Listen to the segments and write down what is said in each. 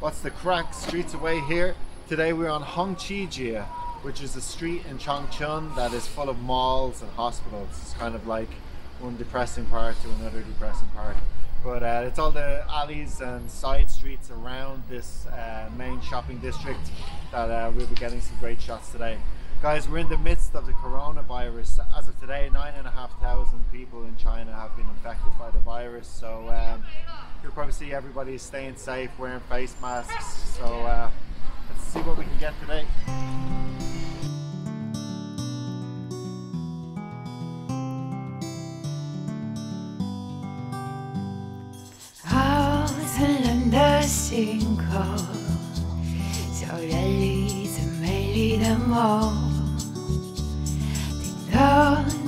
What's the crack? Streetz Away here. Today we're on Hongqi Jie, which is a street in Changchun that is full of malls and hospitals. It's kind of like one depressing part to another depressing part. But uh, it's all the alleys and side streets around this uh, main shopping district that uh, we'll be getting some great shots today. Guys, we're in the midst of the coronavirus. As of today, nine and a half thousand people in China have been infected by the virus. So um, you'll probably see everybody staying safe, wearing face masks. So uh, let's see what we can get today.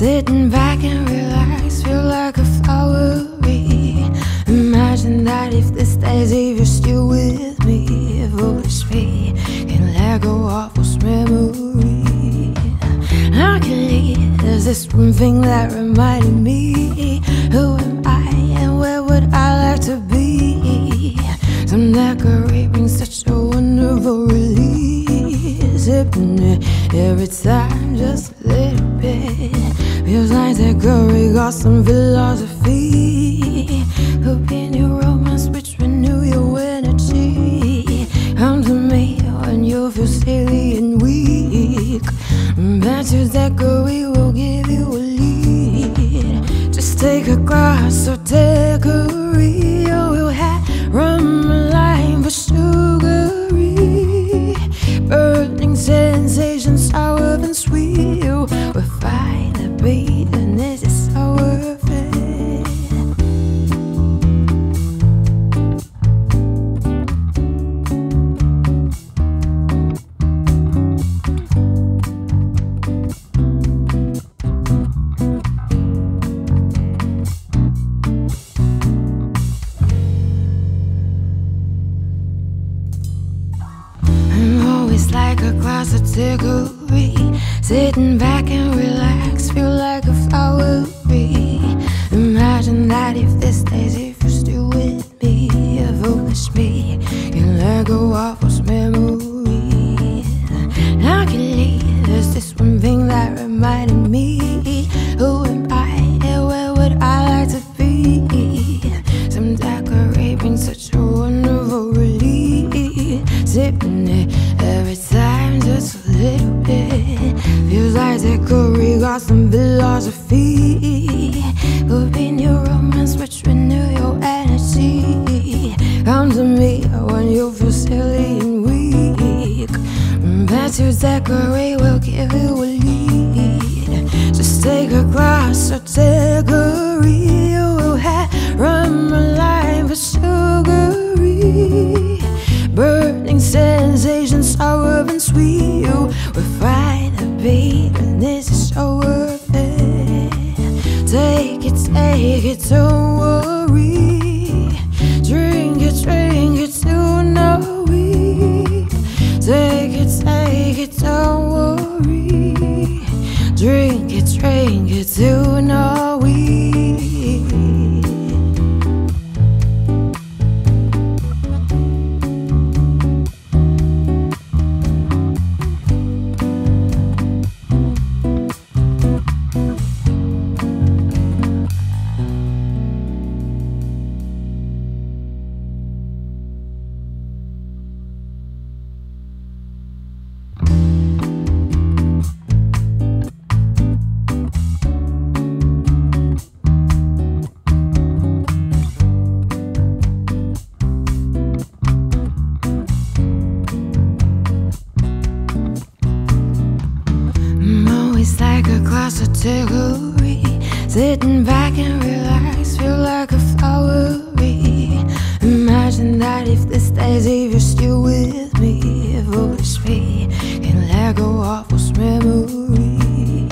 Sitting back and relax, feel like a flowery Imagine that if this stays, if you're still with me. Foolish me, can let go of those memories. Luckily, there's this one thing that reminded me. Who am I and where would I like to be? Some decorating such a wonderful release. Every time, decorating got some philosophy and this is so worth it? I'm always like a Sitting back and relax, feel like philosophy. Could be new romance which renew your energy. Come to me when you feel silly and weak. Bet you decorate will give you a lead. Just take a glass of daiquiri it, don't worry. Drink it, drink it, do not category Sitting back and relax, feel like a flowery. Imagine that if this days if you're still with me. If all is free, can let go of this memory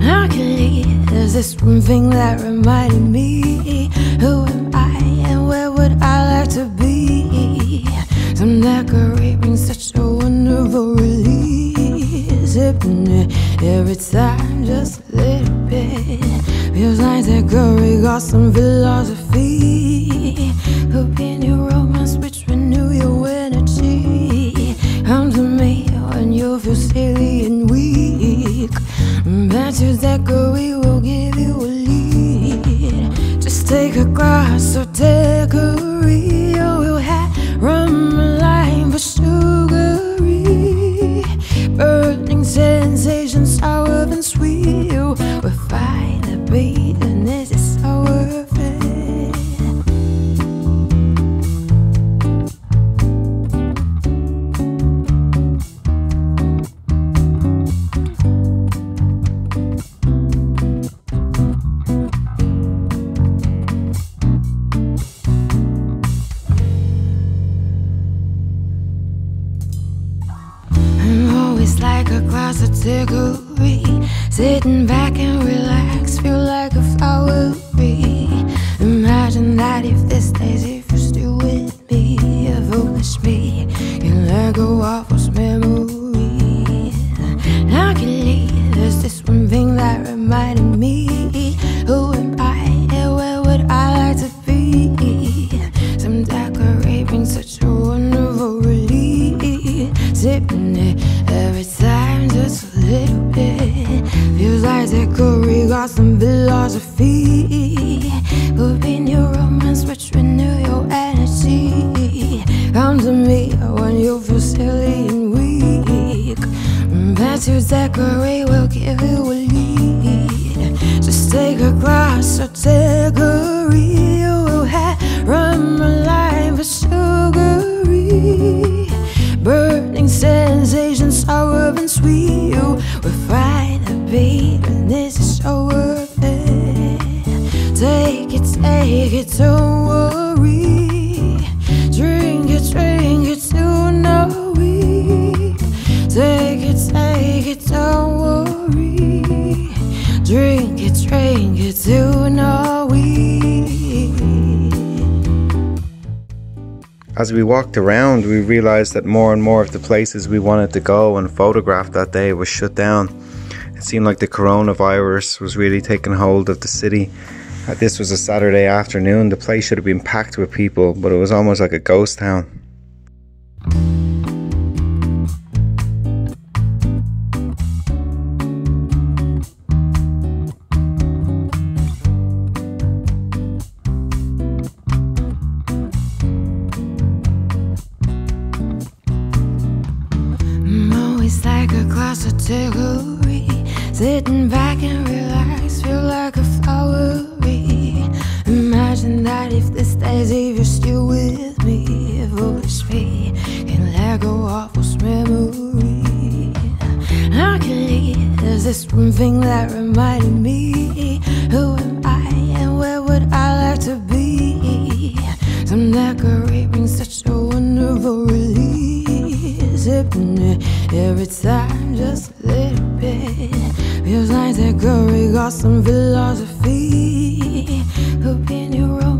I can leave, there's this one thing that reminded me. Who am I and where would I like to be? Some decorate brings such a wonderful release. Every time. Feels like that decorating got some philosophy. Decorating such a wonderful relief Sipping it every time, just a little bit. Feels like decorating got some philosophy. Could be new romance which renew your energy. Come to me when you feel silly and weak. Bet you decorate will give you a lead. Just take a glass of decorate You will have rum Take it, take it, don't worry Drink it, drink it, do not weep Take it, take it, don't worry Drink it, drink it, do not weep As we walked around, we realized that more and more of the places we wanted to go and photograph that day was shut down. It seemed like the coronavirus was really taking hold of the city. Uh, This was a Saturday afternoon. The place should have been packed with people, but it was almost like a ghost town. This if you're still with me. If foolish me can let go of those memories. Luckily, there's this one thing that reminded me. Who am I and where would I like to be? Some decorating such a wonderful release. Every time, just a little bit. Feels like decorating got some philosophy. Could be new romance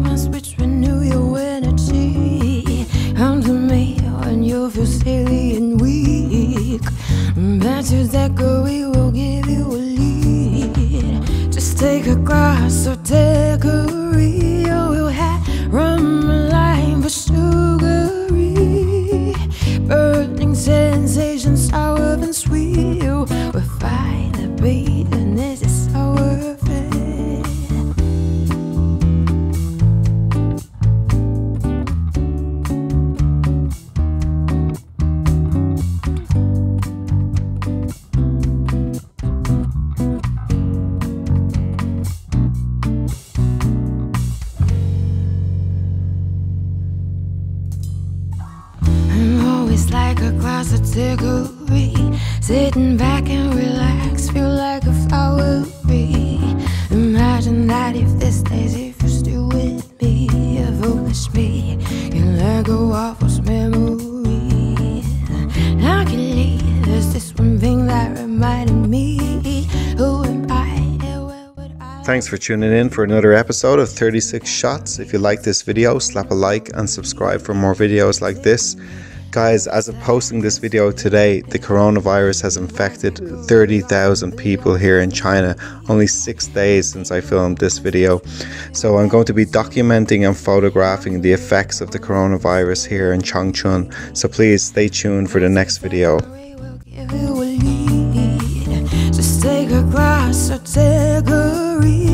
Bet you decorate a glass of chicory Sitting back and relax, feel like a flowery. Imagine that if this stays, if you're still with me foolish me can let go of those memories. Luckily, there's this one thing that reminded me. I I Thanks for tuning in for another episode of 36 Shots. If you like this video, slap a like and subscribe for more videos like this. Guys, as of posting this video today, the coronavirus has infected 30,000 people here in China, only six days since I filmed this video. So I'm going to be documenting and photographing the effects of the coronavirus here in Changchun. So please stay tuned for the next video. Take a glass or take